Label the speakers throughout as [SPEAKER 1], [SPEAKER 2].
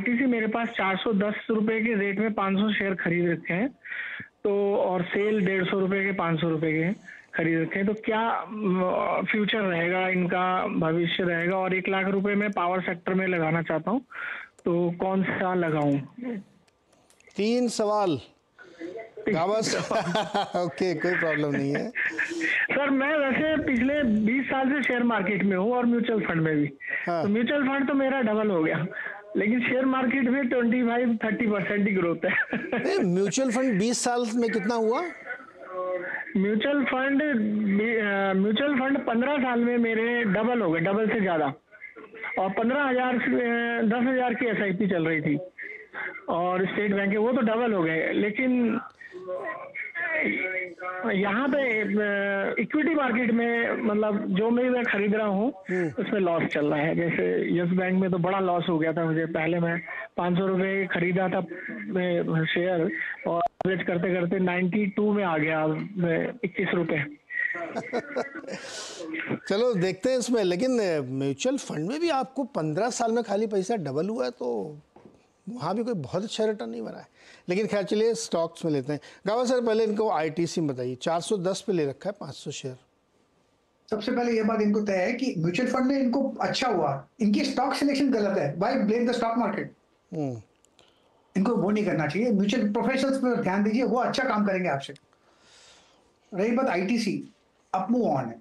[SPEAKER 1] TC मेरे पास चार सौ दस रुपए के रेट में पाँच सौ शेयर खरीद रखे हैं। तो और सेल डेढ़ सौ रुपए के पाँच सौ रुपए के खरीद रखे हैं। तो क्या फ्यूचर रहेगा इनका भविष्य रहेगा? और एक लाख रुपए में पावर सेक्टर में लगाना चाहता हूँ। तो कौन सा लगाऊँ?
[SPEAKER 2] तीन सवाल। ओके कोई प्रॉब्लम नहीं है।
[SPEAKER 1] सर मैं वैसे पिछले 20 साल से शेयर मार्केट में हूँ और म्यूचुअल फंड में भी। हाँ। तो म्यूचुअल फंड तो मेरा डबल हो गया। लेकिन शेयर मार्केट में ट्वेंटी फाइव थर्टी परसेंट ही ग्रोथ है।
[SPEAKER 2] म्यूचुअल फंड बीस साल में कितना हुआ?
[SPEAKER 1] म्यूचुअल फंड म्यूचुअल फंड पंद्रह साल में मेरे डबल हो गए डबल से ज़्यादा। और पंद्रह हज़ार दस हज़ार की एसआईपी चल रही थी। और स्टेट बैंक है वो तो डबल हो गए लेकिन यहाँ पे इक्विटी मार्केट में मतलब जो मैं मैं खरीद रहा हूँ हम्म। उसमें लॉस चल रहा है। जैसे यस बैंक में तो बड़ा लॉस हो गया था मुझे। पहले मैं पाँच सौ रुपये खरीदा था शेयर और एवरेज करते करते नाइन्टी टू में आ गया इक्कीस रुपये
[SPEAKER 2] चलो देखते हैं इसमें। लेकिन म्यूचुअल फंड में भी आपको पंद्रह साल में खाली पैसा डबल हुआ है तो वहाँ भी कोई बहुत अच्छा रिटर्न नहीं बना है। लेकिन खैर चलिए स्टॉक्स में लेते हैं। गावा सर पहले इनको आईटीसी बताइए। 410 पे ले रखा है 500 शेयर
[SPEAKER 3] सबसे पहले ये बात इनको तय है कि म्यूचुअल फंड में इनको अच्छा हुआ। इनकी स्टॉक सिलेक्शन गलत है। Why blame the stock market इनको वो नहीं करना चाहिए। म्यूचुअल प्रोफेशनल्स पर ध्यान दीजिए वो अच्छा काम करेंगे आपसे। रही बात आईटीसी अप मूव ऑन है।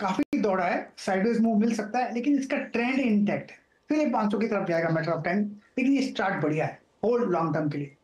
[SPEAKER 3] काफ़ी दौड़ा है। साइडवेज मूव मिल सकता है लेकिन इसका ट्रेंड इंटैक्ट है। फिर ये 500 की तरफ़ जाएगा मैटर ऑफ़ टाइम लेकिन ये स्टार्ट बढ़िया है होल्ड लॉन्ग टर्म के लिए।